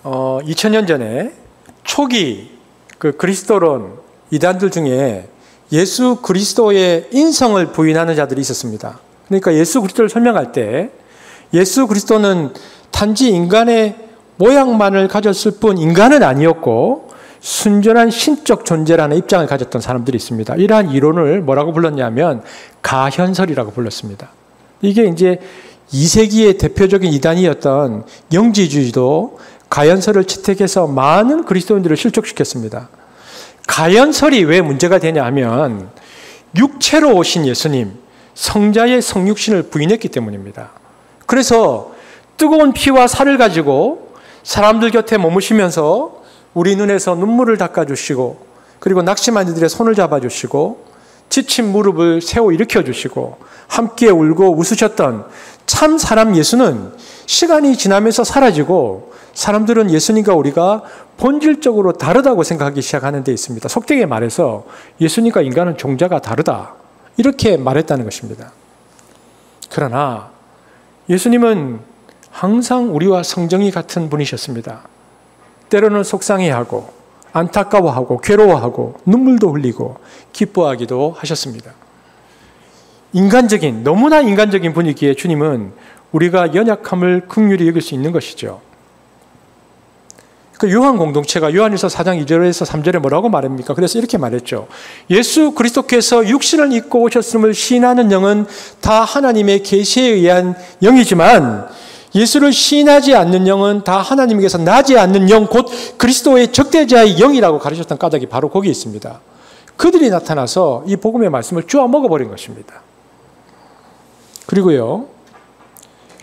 어, 2000년 전에 초기 그 그리스도론 이단들 중에 예수 그리스도의 인성을 부인하는 자들이 있었습니다. 그러니까 예수 그리스도를 설명할 때 예수 그리스도는 단지 인간의 모양만을 가졌을 뿐 인간은 아니었고 순전한 신적 존재라는 입장을 가졌던 사람들이 있습니다. 이러한 이론을 뭐라고 불렀냐면 가현설이라고 불렀습니다. 이게 이제 2세기의 대표적인 이단이었던 영지주의도 가연설을 채택해서 많은 그리스도인들을 실족시켰습니다. 가연설이 왜 문제가 되냐 하면 육체로 오신 예수님, 성자의 성육신을 부인했기 때문입니다. 그래서 뜨거운 피와 살을 가지고 사람들 곁에 머무시면서 우리 눈에서 눈물을 닦아주시고 그리고 낙심한 이들의 손을 잡아주시고 지친 무릎을 세워 일으켜 주시고 함께 울고 웃으셨던 참 사람 예수는 시간이 지나면서 사라지고 사람들은 예수님과 우리가 본질적으로 다르다고 생각하기 시작하는 데 있습니다. 속되게 말해서 예수님과 인간은 종자가 다르다. 이렇게 말했다는 것입니다. 그러나 예수님은 항상 우리와 성정이 같은 분이셨습니다. 때로는 속상해하고 안타까워하고 괴로워하고 눈물도 흘리고 기뻐하기도 하셨습니다. 인간적인 너무나 인간적인 분위기에 주님은 우리가 연약함을 극률히 여길 수 있는 것이죠. 그 요한 공동체가 요한일서 4장 2절에서 3절에 뭐라고 말합니까? 그래서 이렇게 말했죠. 예수 그리스도께서 육신을 입고 오셨음을 시인하는 영은 다 하나님의 계시에 의한 영이지만 예수를 시인하지 않는 영은 다 하나님께서 나지 않는 영, 곧 그리스도의 적대자의 영이라고 가르쳤던 까닭이 바로 거기에 있습니다. 그들이 나타나서 이 복음의 말씀을 쪼아 먹어버린 것입니다. 그리고요,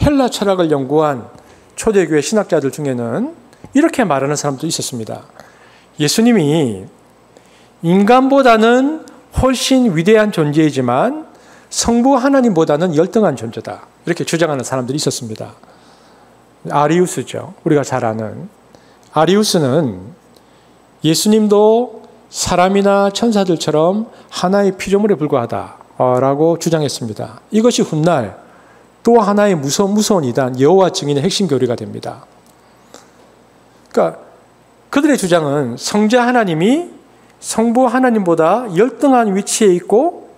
헬라 철학을 연구한 초대교회 신학자들 중에는 이렇게 말하는 사람도 있었습니다. 예수님이 인간보다는 훨씬 위대한 존재이지만 성부 하나님보다는 열등한 존재다. 이렇게 주장하는 사람들이 있었습니다. 아리우스죠. 우리가 잘 아는. 아리우스는 예수님도 사람이나 천사들처럼 하나의 피조물에 불과하다라고 주장했습니다. 이것이 훗날 또 하나의 무서운 무서운 이단 여호와 증인의 핵심 교리가 됩니다. 그러니까 그들의 주장은 성자 하나님이 성부 하나님보다 열등한 위치에 있고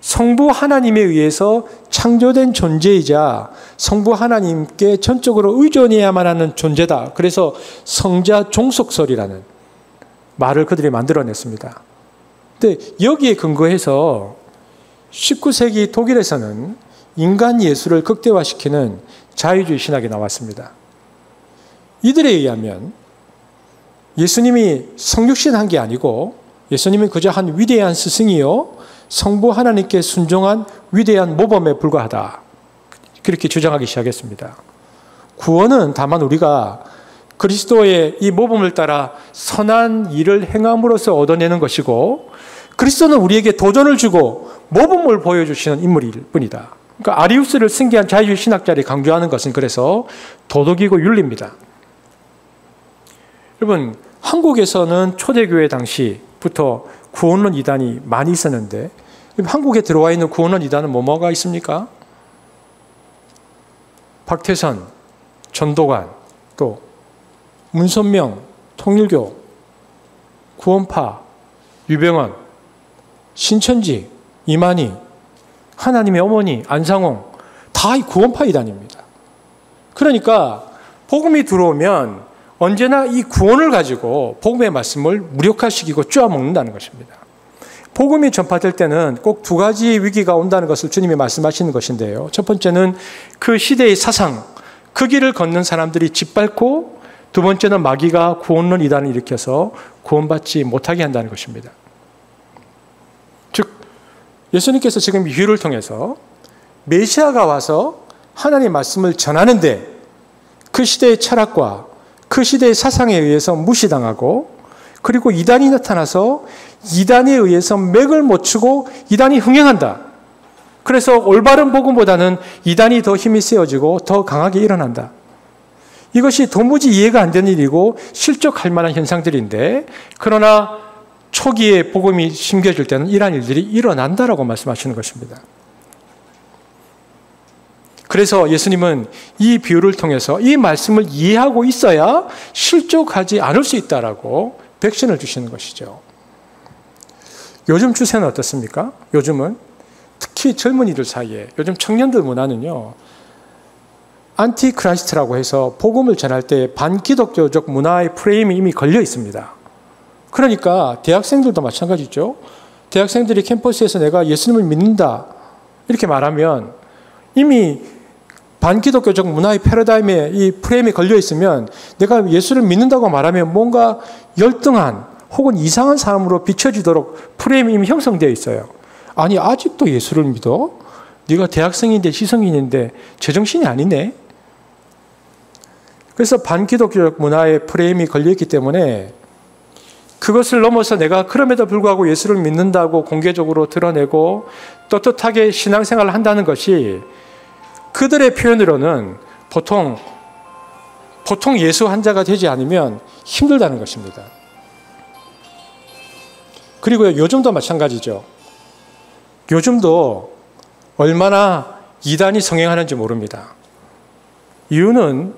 성부 하나님에 의해서 창조된 존재이자 성부 하나님께 전적으로 의존해야만 하는 존재다. 그래서 성자 종속설이라는 말을 그들이 만들어냈습니다. 근데 여기에 근거해서 19세기 독일에서는 인간 예수를 극대화시키는 자유주의 신학이 나왔습니다. 이들에 의하면 예수님이 성육신한 게 아니고 예수님은 그저 한 위대한 스승이요 성부 하나님께 순종한 위대한 모범에 불과하다. 그렇게 주장하기 시작했습니다. 구원은 다만 우리가 그리스도의 이 모범을 따라 선한 일을 행함으로써 얻어내는 것이고 그리스도는 우리에게 도전을 주고 모범을 보여주시는 인물일 뿐이다. 그러니까 아리우스를 승계한 자유주의 신학자들이 강조하는 것은 그래서 도덕이고 윤리입니다. 여러분 한국에서는 초대교회 당시부터 구원론 이단이 많이 있었는데 한국에 들어와 있는 구원론 이단은 뭐뭐가 있습니까? 박태선, 전도관, 또 문선명, 통일교, 구원파, 유병원, 신천지, 이만희, 하나님의 어머니, 안상홍, 다 구원파 이단입니다. 그러니까 복음이 들어오면 언제나 이 구원을 가지고 복음의 말씀을 무력화시키고 쪼아먹는다는 것입니다. 복음이 전파될 때는 꼭 두 가지 위기가 온다는 것을 주님이 말씀하시는 것인데요. 첫 번째는 그 시대의 사상, 그 길을 걷는 사람들이 짓밟고 두 번째는 마귀가 구원론 이단을 일으켜서 구원받지 못하게 한다는 것입니다. 즉, 예수님께서 지금 비유를 통해서 메시아가 와서 하나님의 말씀을 전하는데 그 시대의 철학과 그 시대의 사상에 의해서 무시당하고 그리고 이단이 나타나서 이단에 의해서 맥을 못 추고 이단이 흥행한다. 그래서 올바른 복음보다는 이단이 더 힘이 세워지고 더 강하게 일어난다. 이것이 도무지 이해가 안 되는 일이고 실족할 만한 현상들인데 그러나 초기에 복음이 심겨질 때는 이러한 일들이 일어난다라고 말씀하시는 것입니다. 그래서 예수님은 이 비유를 통해서 이 말씀을 이해하고 있어야 실족하지 않을 수 있다라고 백신을 주시는 것이죠. 요즘 추세는 어떻습니까? 요즘은 특히 젊은이들 사이에 요즘 청년들 문화는요. Antichrist라고 해서 복음을 전할 때 반기독교적 문화의 프레임이 이미 걸려 있습니다. 그러니까 대학생들도 마찬가지죠. 대학생들이 캠퍼스에서 내가 예수님을 믿는다 이렇게 말하면 이미 반기독교적 문화의 패러다임에 이 프레임이 걸려 있으면 내가 예수를 믿는다고 말하면 뭔가 열등한 혹은 이상한 사람으로 비춰지도록 프레임이 이미 형성되어 있어요. 아니 아직도 예수를 믿어? 네가 대학생인데 시성인인데 제정신이 아니네. 그래서 반기독교적 문화의 프레임이 걸려 있기 때문에 그것을 넘어서 내가 그럼에도 불구하고 예수를 믿는다고 공개적으로 드러내고 떳떳하게 신앙생활을 한다는 것이 그들의 표현으로는 보통 보통 예수 환자가 되지 않으면 힘들다는 것입니다. 그리고 요즘도 마찬가지죠. 요즘도 얼마나 이단이 성행하는지 모릅니다. 이유는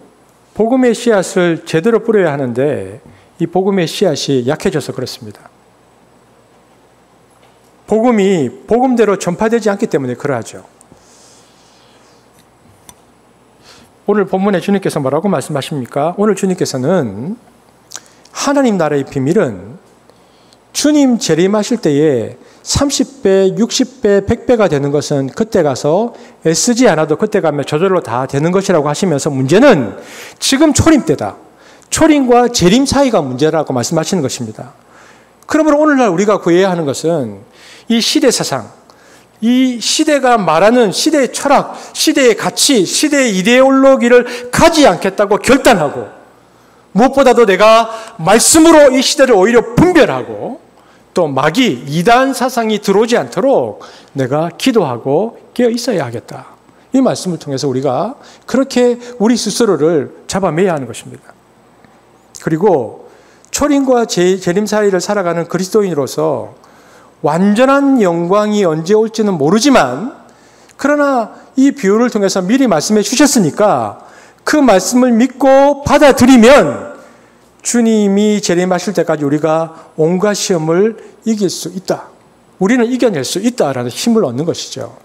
복음의 씨앗을 제대로 뿌려야 하는데 이 복음의 씨앗이 약해져서 그렇습니다. 복음이 복음대로 전파되지 않기 때문에 그러하죠. 오늘 본문에 주님께서 뭐라고 말씀하십니까? 오늘 주님께서는 하나님 나라의 비밀은 주님 재림하실 때에 30배, 60배, 100배가 되는 것은 그때 가서 애쓰지 않아도 그때 가면 저절로 다 되는 것이라고 하시면서 문제는 지금 초림 때다. 초림과 재림 사이가 문제라고 말씀하시는 것입니다. 그러므로 오늘날 우리가 구해야 하는 것은 이 시대 사상, 이 시대가 말하는 시대의 철학, 시대의 가치, 시대의 이데올로기를 가지 않겠다고 결단하고 무엇보다도 내가 말씀으로 이 시대를 오히려 분별하고 또 마귀, 이단 사상이 들어오지 않도록 내가 기도하고 깨어 있어야 하겠다. 이 말씀을 통해서 우리가 그렇게 우리 스스로를 잡아매야 하는 것입니다. 그리고 초림과 재림 사이를 살아가는 그리스도인으로서 완전한 영광이 언제 올지는 모르지만 그러나 이 비유를 통해서 미리 말씀해 주셨으니까 그 말씀을 믿고 받아들이면 주님이 재림하실 때까지 우리가 온갖 시험을 이길 수 있다. 우리는 이겨낼 수 있다라는 힘을 얻는 것이죠.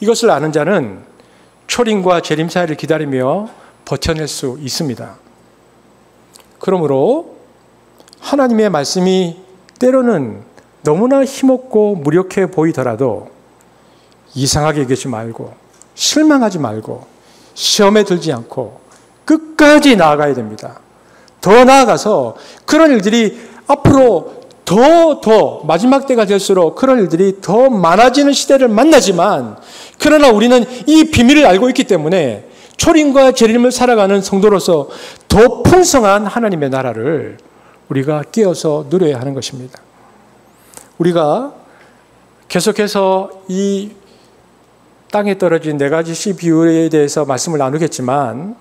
이것을 아는 자는 초림과 재림 사이를 기다리며 버텨낼 수 있습니다. 그러므로 하나님의 말씀이 때로는 너무나 힘없고 무력해 보이더라도 이상하게 여기지 말고 실망하지 말고 시험에 들지 않고 끝까지 나아가야 됩니다. 더 나아가서 그런 일들이 앞으로 더, 더, 마지막 때가 될수록 그런 일들이 더 많아지는 시대를 만나지만, 그러나 우리는 이 비밀을 알고 있기 때문에 초림과 재림을 살아가는 성도로서 더 풍성한 하나님의 나라를 우리가 끼어서 누려야 하는 것입니다. 우리가 계속해서 이 땅에 떨어진 네 가지 씨 비율에 대해서 말씀을 나누겠지만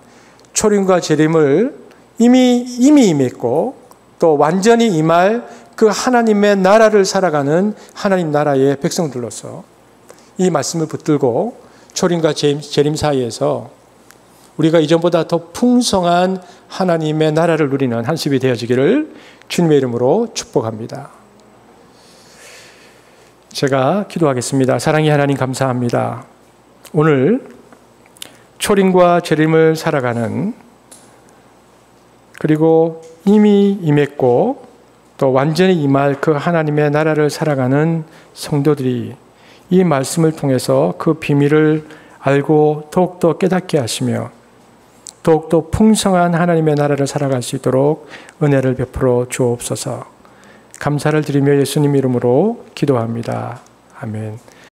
초림과 재림을 이미 이미 임했고 또 완전히 임할 그 하나님의 나라를 살아가는 하나님 나라의 백성들로서 이 말씀을 붙들고 초림과 재림 사이에서 우리가 이전보다 더 풍성한 하나님의 나라를 누리는 한습이 되어지기를 주님의 이름으로 축복합니다. 제가 기도하겠습니다. 사랑의 하나님 감사합니다. 오늘 초림과 재림을 살아가는 그리고 이미 임했고 또 완전히 임할 그 하나님의 나라를 살아가는 성도들이 이 말씀을 통해서 그 비밀을 알고 더욱더 깨닫게 하시며 더욱더 풍성한 하나님의 나라를 살아갈 수 있도록 은혜를 베풀어 주옵소서. 감사를 드리며 예수님 이름으로 기도합니다. 아멘.